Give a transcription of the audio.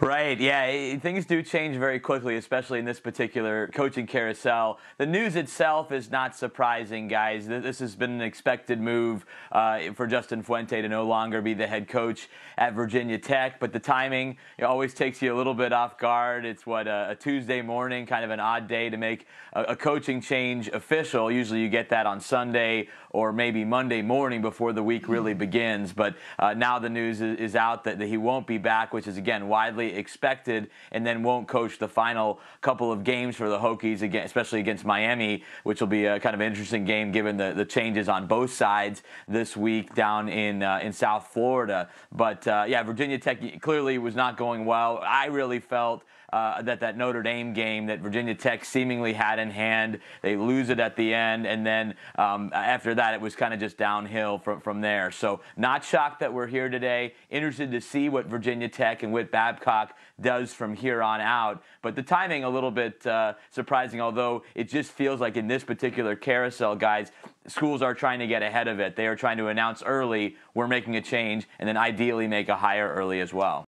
Right. Yeah. Things do change very quickly, especially in this particular coaching carousel. The news itself is not surprising, guys. This has been an expected move uh, for Justin Fuente to no longer be the head coach at Virginia Tech, but the timing always takes you a little bit off guard. It's what a, a Tuesday morning, kind of an odd day to make a, coaching change official. Usually, you get that on Sunday or maybe Monday morning before the week really begins. But uh, now the news is, out that he won't be back, which is again widely expected, and then won't coach the final couple of games for the Hokies, again, especially against Miami, which will be a kind of interesting game given the, the changes on both sides this week down in uh, in South Florida. But uh, yeah, Virginia Tech clearly was not going well. I really felt uh, that that Notre Dame game that Virginia Tech seemingly had in hand. They lose it at the end, and then um, after that, it was kind of just downhill from from there. So not shocked that we're here today. Interested to see what Virginia Tech and Whit Babcock does from here on out. But the timing a little bit uh, surprising, although it just feels like in this particular carousel, guys, schools are trying to get ahead of it. They are trying to announce early we're making a change, and then ideally make a hire early as well.